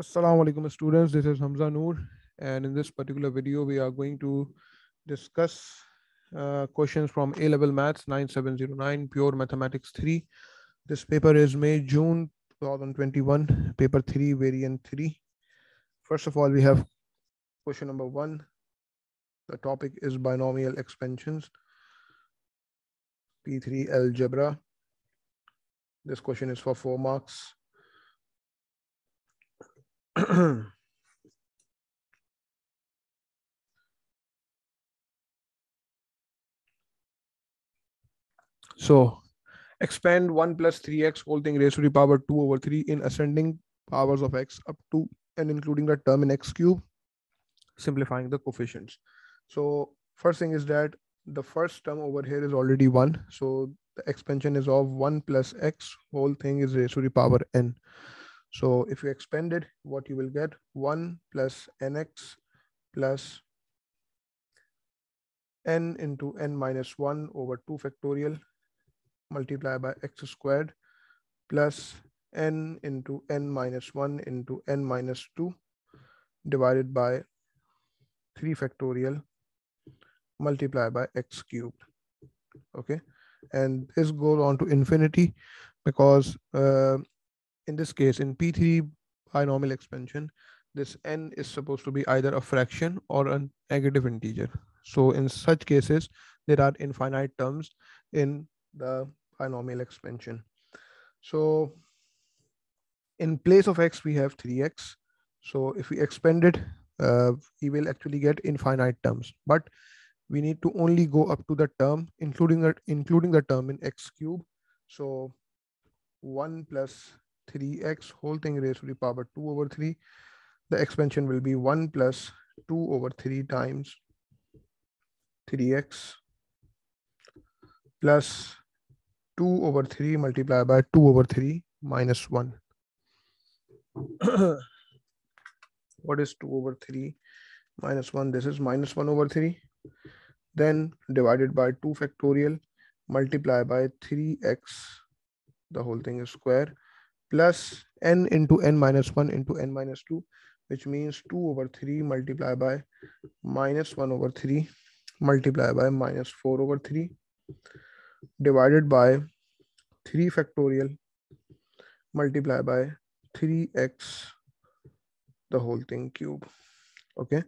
Assalamu alaikum students, this is Hamza Noor and in this particular video we are going to discuss uh, questions from A-level maths 9709 pure mathematics 3. This paper is May June 2021 paper 3 variant 3. First of all we have question number 1. The topic is binomial expansions P3 algebra. This question is for 4 marks. so expand 1 plus 3x whole thing raised to the power 2 over 3 in ascending powers of x up to and including the term in x cube simplifying the coefficients. So first thing is that the first term over here is already 1 so the expansion is of 1 plus x whole thing is raised to the power n so if you expand it, what you will get 1 plus nx plus n into n minus 1 over 2 factorial multiplied by x squared plus n into n minus 1 into n minus 2 divided by 3 factorial multiplied by x cubed. Okay. And this goes on to infinity because uh, in this case, in P3 binomial expansion, this n is supposed to be either a fraction or a negative integer. So in such cases, there are infinite terms in the binomial expansion. So in place of x, we have 3x. So if we expand it, uh, we will actually get infinite terms. But we need to only go up to the term, including the, including the term in x cube. So 1 plus 3x whole thing raised to the power 2 over 3. The expansion will be 1 plus 2 over 3 times 3x plus 2 over 3 multiplied by 2 over 3 minus 1. what is 2 over 3 minus 1? This is minus 1 over 3. Then divided by 2 factorial multiplied by 3x. The whole thing is square plus n into n minus 1 into n minus 2, which means 2 over 3 multiplied by minus 1 over 3 multiplied by minus 4 over 3 divided by 3 factorial multiplied by 3x the whole thing cube okay?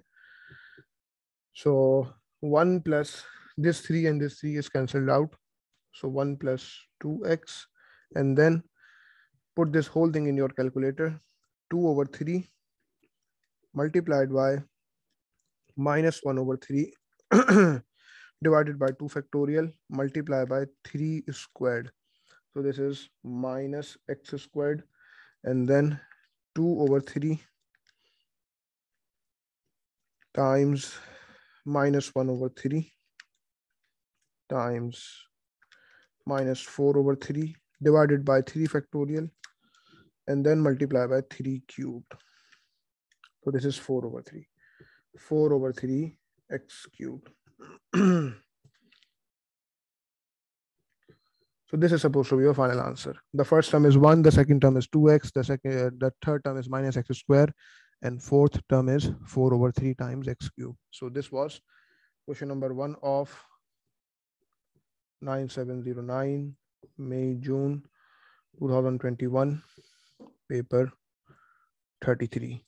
So 1 plus this 3 and this 3 is cancelled out. So 1 plus 2x and then put this whole thing in your calculator. 2 over 3 multiplied by minus 1 over 3 divided by 2 factorial multiplied by 3 squared. So this is minus x squared and then 2 over 3 times minus 1 over 3 times minus 4 over 3 divided by 3 factorial and then multiply by 3 cubed. So this is 4 over 3. 4 over 3 x cubed. so this is supposed to be your final answer. The first term is 1, the second term is 2x, the second uh, the third term is minus x squared, and fourth term is 4 over 3 times x cubed. So this was question number 1 of 9709 May June 2021 paper thirty three.